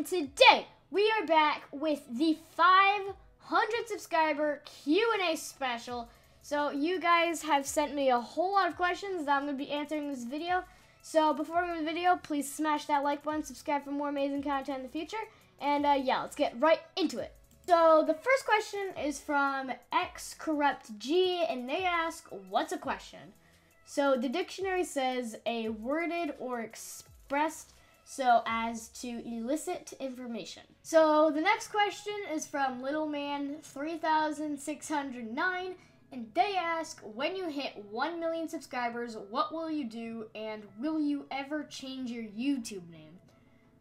and today we are back with the 500 subscriber Q&A special. So you guys have sent me a whole lot of questions that I'm going to be answering in this video. So before we the video, please smash that like button, subscribe for more amazing content in the future, and uh, yeah, let's get right into it. So the first question is from X Corrupt G, and they ask, "What's a question?" So the dictionary says a worded or expressed so as to elicit information. So the next question is from Little Man 3609 and they ask when you hit 1 million subscribers, what will you do and will you ever change your YouTube name?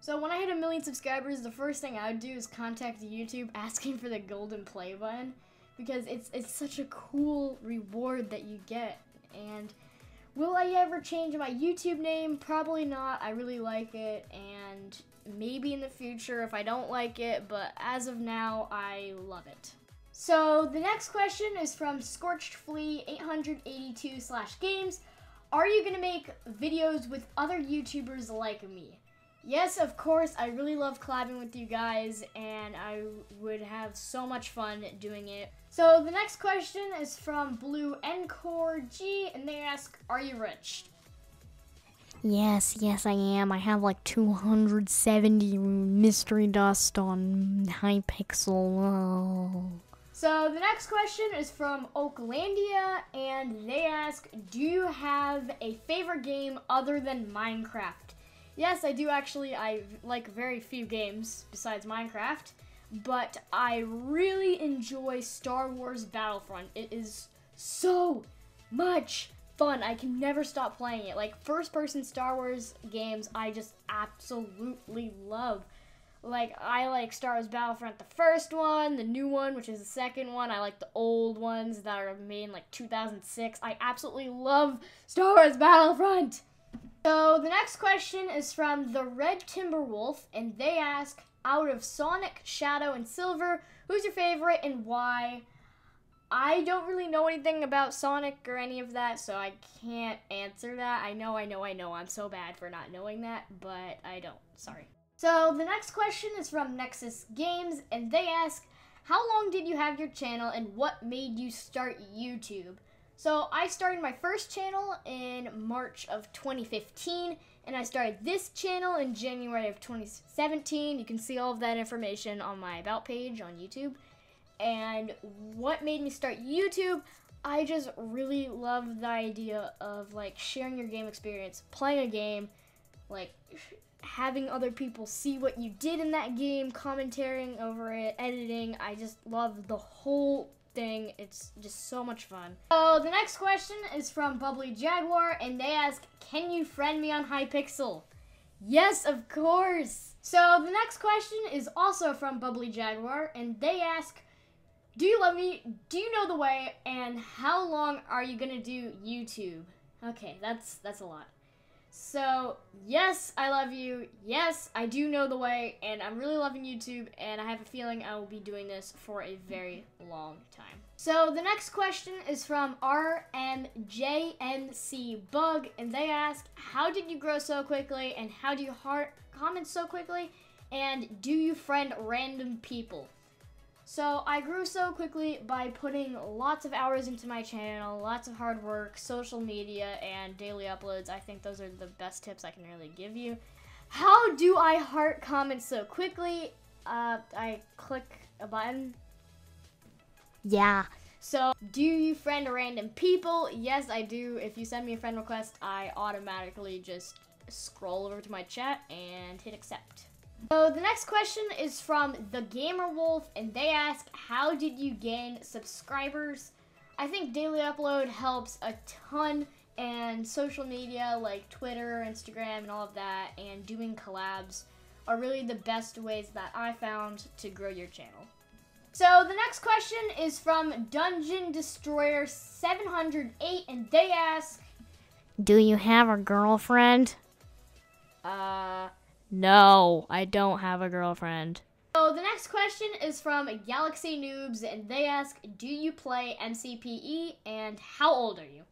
So when I hit a million subscribers, the first thing I would do is contact YouTube asking for the golden play button because it's it's such a cool reward that you get and Will I ever change my YouTube name? Probably not. I really like it, and maybe in the future if I don't like it, but as of now, I love it. So the next question is from Scorched Flea 882 slash games. Are you gonna make videos with other YouTubers like me? Yes, of course. I really love collabing with you guys, and I would have so much fun doing it. So the next question is from Blue Encore G, and they ask, "Are you rich?" Yes, yes, I am. I have like 270 mystery dust on Hypixel. Oh. So the next question is from Oaklandia, and they ask, "Do you have a favorite game other than Minecraft?" Yes, I do actually. I like very few games besides Minecraft, but I really enjoy Star Wars Battlefront. It is so much fun. I can never stop playing it. Like first person Star Wars games, I just absolutely love. Like I like Star Wars Battlefront the first one, the new one, which is the second one. I like the old ones that are made in like 2006. I absolutely love Star Wars Battlefront. So the next question is from the Red Timber Wolf, and they ask, out of Sonic, Shadow, and Silver, who's your favorite and why? I don't really know anything about Sonic or any of that, so I can't answer that. I know, I know, I know. I'm so bad for not knowing that, but I don't. Sorry. So the next question is from Nexus Games, and they ask, how long did you have your channel and what made you start YouTube? So I started my first channel in March of 2015, and I started this channel in January of 2017. You can see all of that information on my About page on YouTube. And what made me start YouTube? I just really love the idea of like sharing your game experience, playing a game, like having other people see what you did in that game, commentating over it, editing. I just love the whole thing. It's just so much fun. So the next question is from Bubbly Jaguar, and they ask, "Can you friend me on Hypixel?" Yes, of course. So the next question is also from Bubbly Jaguar, and they ask, "Do you love me? Do you know the way? And how long are you gonna do YouTube?" Okay, that's that's a lot. So, yes, I love you. Yes, I do know the way, and I'm really loving YouTube, and I have a feeling I will be doing this for a very long time. So, the next question is from RMJNC Bug, and they ask, How did you grow so quickly, and how do you heart comment so quickly, and do you friend random people? So I grew so quickly by putting lots of hours into my channel, lots of hard work, social media, and daily uploads. I think those are the best tips I can really give you. How do I heart comments so quickly? Uh, I click a button. Yeah. So, do you friend random people? Yes, I do. If you send me a friend request, I automatically just scroll over to my chat and hit accept. So the next question is from the Gamer Wolf, and they ask, "How did you gain subscribers?" I think daily upload helps a ton, and social media like Twitter, Instagram, and all of that, and doing collabs are really the best ways that I found to grow your channel. So the next question is from Dungeon Destroyer 708, and they ask, "Do you have a girlfriend?" Uh. No, I don't have a girlfriend. So the next question is from Galaxy Noobs, and they ask, "Do you play MCPE, and how old are you?"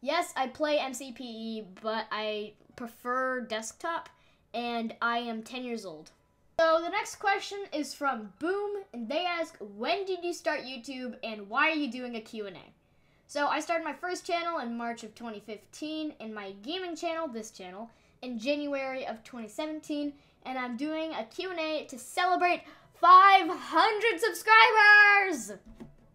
Yes, I play MCPE, but I prefer desktop, and I am 10 years old. So the next question is from Boom, and they ask, when did you start YouTube and why are you doing a Q&A? So I started my first channel in March of 2015 and my gaming channel, this channel, in January of 2017, and I'm doing a Q&A to celebrate 500 subscribers!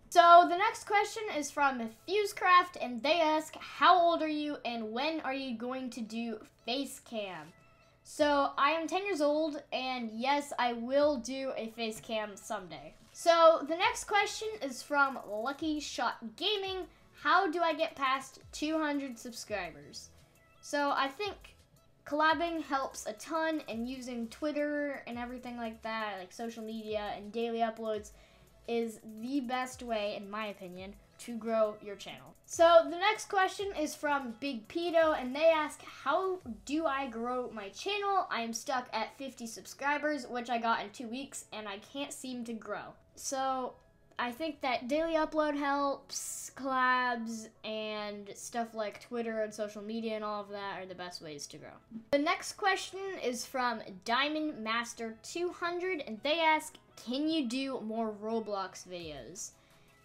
So the next question is from Fuzecraft, and they ask, how old are you and when are you going to do face cam? So I am 10 years old, and yes, I will do a face cam someday. So the next question is from Lucky Shot Gaming. How do I get past 200 subscribers? So I think collabing helps a ton, and using Twitter and everything like that, like social media and daily uploads, is the best way, in my opinion, to grow your channel. So the next question is from Big Peto and they ask, how do I grow my channel? I am stuck at 50 subscribers, which I got in two weeks, and I can't seem to grow. So I think that daily upload helps, collabs, and stuff like Twitter and social media and all of that are the best ways to grow. The next question is from Diamond Master 200 and they ask, can you do more Roblox videos?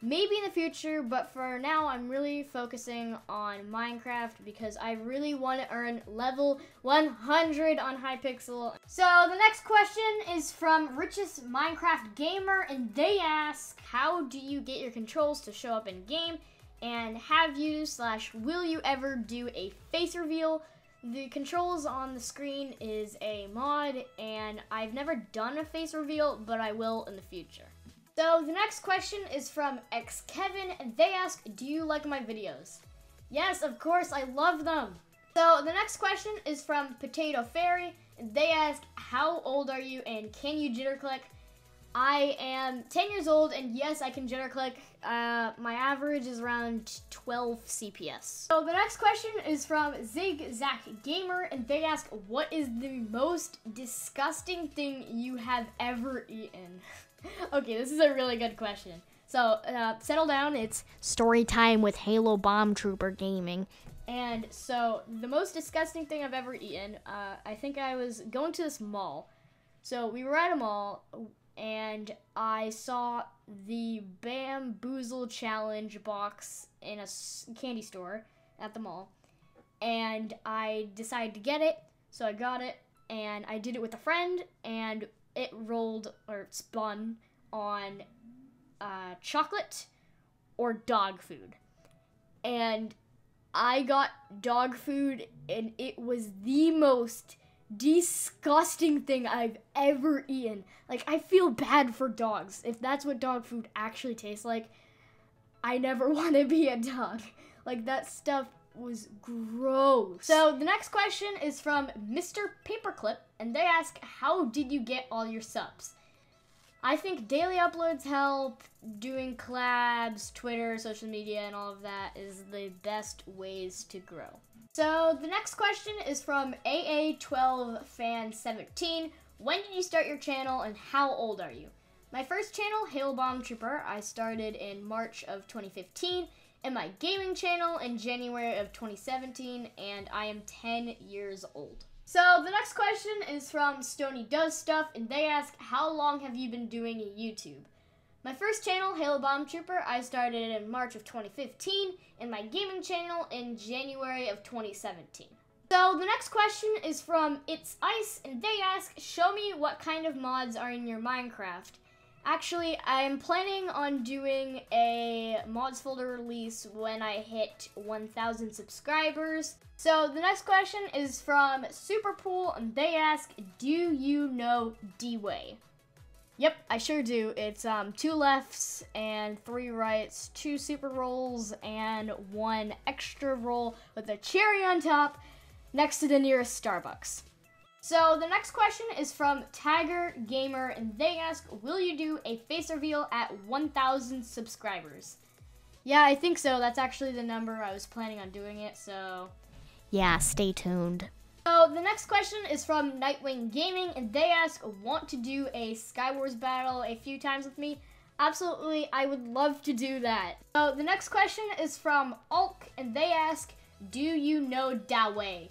Maybe in the future, but for now, I'm really focusing on Minecraft because I really want to earn level 100 on Hypixel. So the next question is from Richest Minecraft Gamer, and they ask, how do you get your controls to show up in game? And have you slash will you ever do a face reveal? The controls on the screen is a mod, and I've never done a face reveal, but I will in the future. So the next question is from X Kevin, they ask, "Do you like my videos?" Yes, of course, I love them. So the next question is from Potato Fairy, they ask, "How old are you, and can you jitter click?" I am 10 years old, and yes, I can jitter click. Uh, my average is around 12 CPS. So the next question is from Zig Zach Gamer, and they ask, "What is the most disgusting thing you have ever eaten?" okay, this is a really good question. So, uh, settle down. It's Story time with Halo Bomb Trooper Gaming. and so the most disgusting thing I've ever eaten. Uh, I think I was going to this mall. So we were at a mall, and I saw the BeanBoozled Challenge box in a candy store at the mall, and I decided to get it. So I got it, and I did it with a friend, and it rolled or spun on uh, chocolate or dog food. And I got dog food, and it was the most disgusting thing I've ever eaten. Like, I feel bad for dogs. If that's what dog food actually tastes like, I never want to be a dog. Like, that stuff was gross. So, the next question is from Mr. Paperclip, and they ask, How did you get all your subs? I think daily uploads help, doing collabs, Twitter, social media, and all of that is the best ways to grow. So the next question is from AA12Fan17. When did you start your channel and how old are you? My first channel, Halo Bomb Trooper, I started in March of 2015, and my gaming channel in January of 2017, and I am 10 years old. So the next question is from Stony Does Stuff, and they ask, How long have you been doing YouTube? My first channel, Halo Bomb Trooper, I started in March of 2015, and my gaming channel in January of 2017. So the next question is from It's Ice, and they ask, Show me what kind of mods are in your Minecraft. Actually, I'm planning on doing a mods folder release when I hit 1,000 subscribers. So the next question is from Superpool, and they ask, "Do you know D-Way?" Yep, I sure do. It's um, two lefts and three rights, two super rolls, and one extra roll with a cherry on top next to the nearest Starbucks. So the next question is from Tiger Gamer, and they ask, "Will you do a face reveal at 1,000 subscribers?" Yeah, I think so. That's actually the number I was planning on doing it. So, Yeah, stay tuned. so the next question is from Nightwing Gaming, and they ask, "Want to do a Skywars battle a few times with me?" Absolutely, I would love to do that. So the next question is from Ulk, and they ask, "Do you know Dawei?"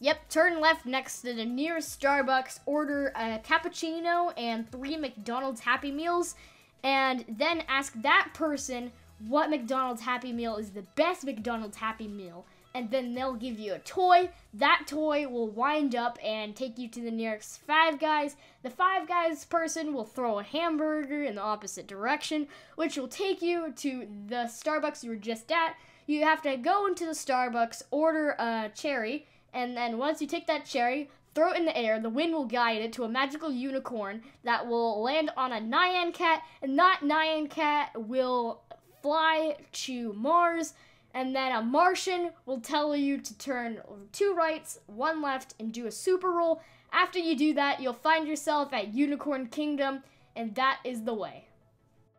Yep, turn left next to the nearest Starbucks, order a cappuccino and three McDonald's Happy Meals, and then ask that person what McDonald's Happy Meal is the best McDonald's Happy Meal. And then they'll give you a toy. That toy will wind up and take you to the nearest Five Guys. The Five Guys person will throw a hamburger in the opposite direction, which will take you to the Starbucks you were just at. You have to go into the Starbucks, order a cherry, and then once you take that cherry, throw it in the air. The wind will guide it to a magical unicorn that will land on a Nyan cat, and that Nyan cat will fly to Mars. And then a Martian will tell you to turn two rights, one left, and do a super roll. After you do that, you'll find yourself at Unicorn Kingdom, and that is the way.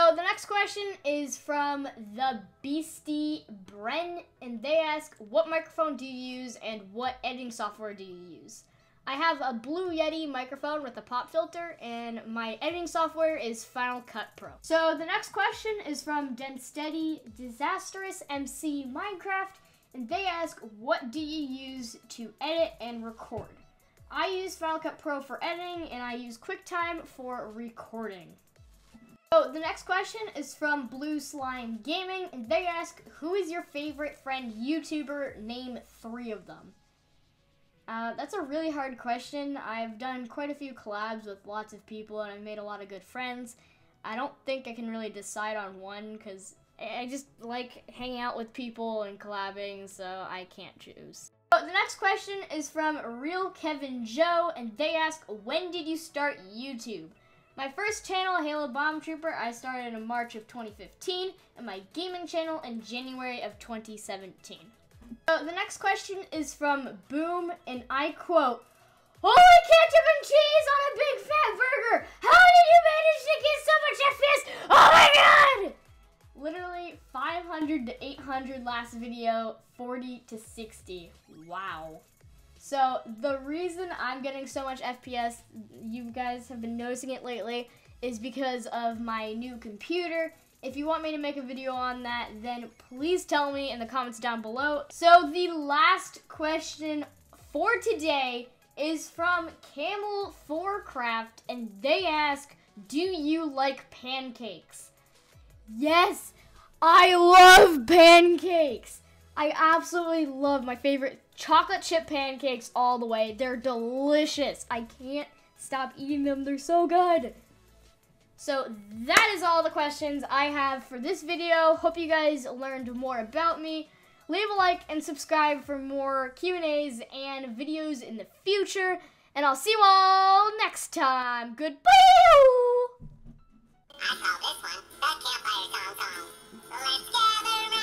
So the next question is from the Beastie Bren, and they ask, "What microphone do you use, and what editing software do you use?" I have a Blue Yeti microphone with a pop filter, and my editing software is Final Cut Pro. So the next question is from Densteady Disastrous MC Minecraft, and they ask, "What do you use to edit and record?" I use Final Cut Pro for editing, and I use QuickTime for recording. So the next question is from Blue Slime Gaming, and they ask, "Who is your favorite friend YouTuber? Name three of them." Uh, that's a really hard question. I've done quite a few collabs with lots of people, and I've made a lot of good friends. I don't think I can really decide on one because I just like hanging out with people and collabing, so I can't choose. So the next question is from Real Kevin Joe, and they ask, "When did you start YouTube?" My first channel, Halo Bomb Trooper, I started in March of 2015, and my gaming channel in January of 2017. So the next question is from Boom, and I quote, Holy ketchup and cheese on a big fat burger! How did you manage to get so much FPS? Oh my god! Literally 500 to 800 last video, 40 to 60. Wow. So the reason I'm getting so much FPS, you guys have been noticing it lately, is because of my new computer. If you want me to make a video on that, then please tell me in the comments down below. So the last question for today is from Camel 4 Craft, and they ask, do you like pancakes? Yes, I love pancakes. I absolutely love my favorite chocolate chip pancakes all the way. They're delicious. I can't stop eating them. They're so good. So that is all the questions I have for this video. Hope you guys learned more about me. Leave a like and subscribe for more Q&As and videos in the future. And I'll see you all next time. Goodbye! I this one